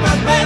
my back.